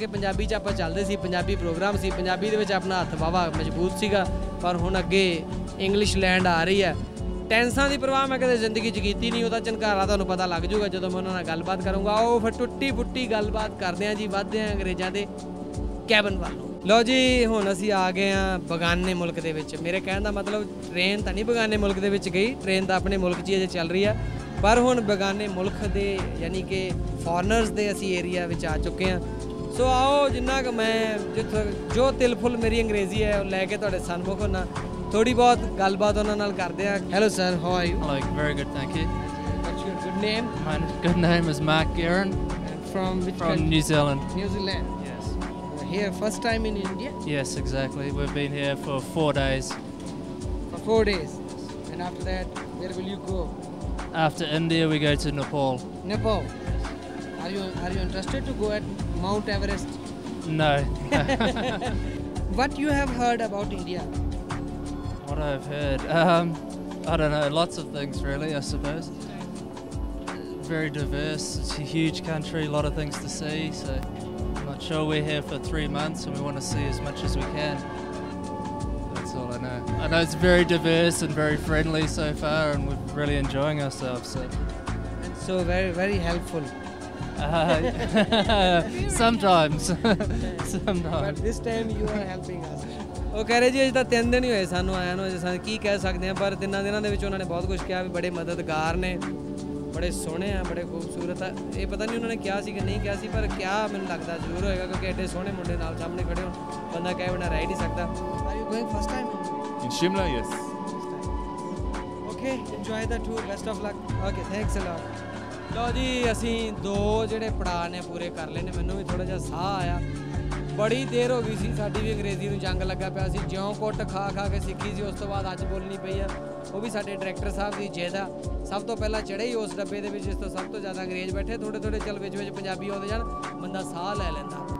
ਕਿ ਪੰਜਾਬੀ 'ਚ ਆਪਾਂ ਚੱਲਦੇ ਸੀ, ਪੰਜਾਬੀ ਪ੍ਰੋਗਰਾਮ ਸੀ, ਪੰਜਾਬੀ ਦੇ ਵਿੱਚ ਆਪਣਾ ਹੱਥ ਵਾਵਾ ਮਜ਼ਬੂਤ ਸੀਗਾ, ਪਰ ਹੁਣ ਅੱਗੇ ਇੰਗਲਿਸ਼ ਲੈਂਡ ਆ ਰਹੀ ਹੈ। ਟੈਂਸਾਂ ਦੀ ਪਰਵਾਹ ਮੈਂ ਕਦੇ ਜ਼ਿੰਦਗੀ 'ਚ ਕੀਤੀ ਨਹੀਂ, ਉਹਦਾ ਝਨਕਾਰਾ ਤੁਹਾਨੂੰ ਪਤਾ ਲੱਗ ਜਾਊਗਾ ਜਦੋਂ ਮੈਂ ਉਹਨਾਂ ਨਾਲ ਗੱਲਬਾਤ ਕਰੂੰਗਾ। ਆਓ ਫਿਰ ਟੁੱਟੀ ਫੁੱਟੀ ਗੱਲਬਾਤ ਕਰਦੇ ਹਾਂ ਜੀ, ਵੱਧਦੇ ਹਾਂ ਅੰਗਰੇਜ਼ਾਂ ਦੇ ਕੈਬਨ ਵੱਲ ਨੂੰ। ਲਓ ਜੀ, ਹੁਣ ਅਸੀਂ ਆ ਗਏ ਆ ਬਗਾਨੇ ਮੁਲਕ ਦੇ ਵਿੱਚ। ਮੇਰੇ ਕਹਿਣ ਦਾ ਮਤਲਬ ਟ੍ਰੇਨ ਤਾਂ ਨਹੀਂ ਬਗਾਨੇ ਮੁਲਕ ਦੇ ਵਿੱਚ ਗਈ ਟ੍ਰੇਨ ਤਾਂ ਆਪਣੇ ਮੁਲਕ 'ਚ ਹੀ ਅਜੇ ਚੱਲ ਰਹੀ ਆ। ਪਰ ਹੁਣ ਬਗਾਨੇ ਮੁਲਕ ਦੇ, ਯਾਨੀ ਕਿ ਫੋਰਨਰਸ ਦੇ ਅਸੀਂ ਏਰੀਆ ਵਿੱਚ ਆ ਚੁੱਕੇ ਆ ਸੋ ਆਓ ਜਿੰਨਾ ਕੁ ਮੈਂ ਜਿੱਥੋਂ ਜੋ ਤਿਲਫੁਲ ਮੇਰੀ ਅੰਗਰੇਜ਼ੀ ਹੈ ਉਹ ਲੈ ਕੇ ਤੁਹਾਡੇ ਸਨਮੁਖ ਹੋਣਾ ਥੋੜੀ ਬਹੁਤ ਗੱਲਬਾਤ ਉਹਨਾਂ ਨਾਲ ਕਰਦੇ ਆ hello sir how are you Hello, very good, thank you. What's your good name My good name is Mark Guerin firm which from New Zealand. New Zealand Yes. here first time in India Yes, exactly. We've been here for four days. for 4 days and after that where will you go After India, we go to Nepal. Nepal. Are you are you interested to go at Mount Everest? No. What you have heard about India? what I've heard, um, I don't know. Lots of things, really. I suppose. Very diverse. It's a huge country. A lot of things to see. So, I'm not sure. We're here for three months, and we want to see as much as we can. That's all I know. I know it's very diverse and very friendly so far, and we're really enjoying ourselves. So. And so very very helpful. Uh, sometimes. But sometimes. this time you are helping us. ਉਹ ਕਹਿ ਰਹੇ ਜੀ ਅਜੇ ਤਾਂ ਤਿੰਨ ਦਿਨ ਹੀ ਹੋਏ ਸਾਨੂੰ ਆਇਆਂ ਨੂੰ ਅਜੇ ਸਾਨੂੰ ਕੀ ਕਹਿ ਸਕਦੇ ਆ ਪਰ ਤਿੰਨਾਂ ਦਿਨਾਂ ਦੇ ਵਿੱਚ ਉਹਨਾਂ ਨੇ ਬਹੁਤ ਕੁਝ ਕਿਹਾ ਵੀ ਬੜੇ ਮਦਦਗਾਰ ਨੇ ਬੜੇ ਸੋਹਣੇ ਆ ਬੜੇ ਖੂਬਸੂਰਤ ਆ ਇਹ ਪਤਾ ਨਹੀਂ ਉਹਨਾਂ ਨੇ ਕਿਹਾ ਸੀ ਕਿ ਨਹੀਂ ਕਿਹਾ ਸੀ ਪਰ ਕਿਹਾ ਮੈਨੂੰ ਲੱਗਦਾ ਜ਼ਰੂਰ ਹੋਏਗਾ ਕਿਉਂਕਿ ਐਡੇ ਸੋਹਣੇ ਮੁੰਡੇ ਨਾਲ ਸਾਹਮਣੇ ਖੜੇ ਹੋ ਬੰਦਾ ਕਹੇ ਬਿਨਾ ਰਹਿ ਹੀ ਨਹੀਂ ਸਕਦਾ are you going first time In Shimla, yes. Okay enjoy the tour best of luck okay thanks a lot ਲਓ ਜੀ, ਅਸੀਂ ਦੋ ਜਿਹੜੇ ਪੜਾਅ ਨੇ ਪੂਰੇ ਕਰ ਲਏ ਨੇ, ਮੈਨੂੰ ਵੀ ਥੋੜਾ ਜਿਹਾ ਸਾਹ ਆਇਆ। ਬੜੀ ਦੇਰ ਹੋ ਗਈ ਸੀ, ਸਾਡੀ ਵੀ ਅੰਗਰੇਜ਼ੀ ਨੂੰ ਜੰਗ ਲੱਗਾ ਪਿਆ ਸੀ। ਜਿਉਂ ਕੁੱਟ ਖਾ ਖਾ ਕੇ ਸਿੱਖੀ ਸੀ, ਉਸ ਤੋਂ ਬਾਅਦ ਅੱਜ ਬੋਲਣੀ ਪਈ ਆ। ਉਹ ਵੀ ਸਾਡੇ ਡਾਇਰੈਕਟਰ ਸਾਹਿਬ ਦੀ ਜਿੱਦ ਆ। ਸਭ ਤੋਂ ਪਹਿਲਾਂ ਚੜੇ ਹੀ ਉਸ ਡੱਬੇ ਦੇ ਵਿੱਚ, ਜਿਸ ਤੋਂ ਸਭ ਤੋਂ ਜ਼ਿਆਦਾ ਅੰਗਰੇਜ਼ ਬੈਠੇ। ਥੋੜੇ ਥੋੜੇ ਚੱਲ ਵਿੱਚ ਵਿੱਚ ਪੰਜਾਬੀ ਆਉਂਦੇ ਜਾਣ, ਬੰਦਾ ਸਾਹ ਲੈ ਲੈਂਦਾ।